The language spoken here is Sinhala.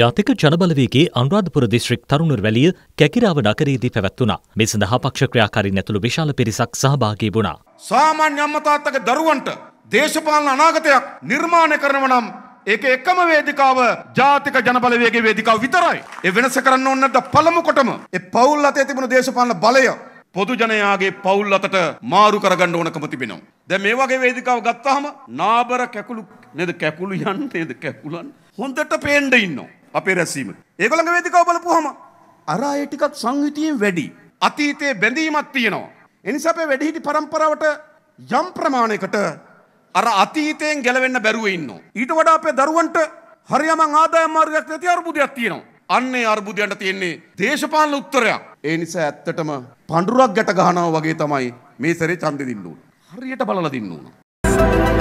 ජාතික ජනබලවේගේ අනුරාධපුර දිස්ත්‍රික් තරුණර වැලිය කැකිරාව නගරයේදී පැවැත්වුණා. මේ සඳහා පක්ෂ ක්‍රියාකාරීන් ඇතුළු විශාල පිරිසක් සහභාගී වුණා. සාමාන්‍ය අම්මතාත්තගේ දරුවන්ට දේශපාලන අනාගතයක් නිර්මාණය කරනව නම් ඒක එකම වේදිකාව ජාතික ජනබලවේගේ වේදිකාව විතරයි. ඒ වෙනස කරන්න ඕනට පළමු කොටම ඒ පවුල් අතේ තිබුණු දේශපාලන බලය පොදු ජනයාගේ පවුල් අතට මාරු කරගන්න ඕනකම තිබෙනවා. දැන් මේ වගේ වේදිකාව ගත්තාම නාබර කැකුළු නේද කැකුළු යන්න නේද කැකුලන් හොඳට පේන්න ඉන්නවා. අපේ රැස්වීම. ඒගොල්ලන්ගේ වේදිකාව බලපුවහම අර අය ටිකක් සංහිතියෙන් වැඩි. අතීතයේ බැඳීමක් තියෙනවා. එනිසා අපේ වැඩිහිටි පරම්පරාවට යම් ප්‍රමාණයකට අර අතීතයෙන් ගැලවෙන්න බැරුව ඉන්නවා. ඊට වඩා අපේ දරුවන්ට හරියම ආදායම් මාර්ගයක් නැති අර්බුදයක් තියෙනවා. අන්නේ අර්බුදයන්ට තියෙන්නේ දේශපාලන උත්තරයක්. ඒ නිසා ඇත්තටම පඳුරක් ගැට ගහනවා වගේ තමයි මේ සැරේ ඡන්දෙ දින්න ඕන. හරියට බලලා දින්න ඕන.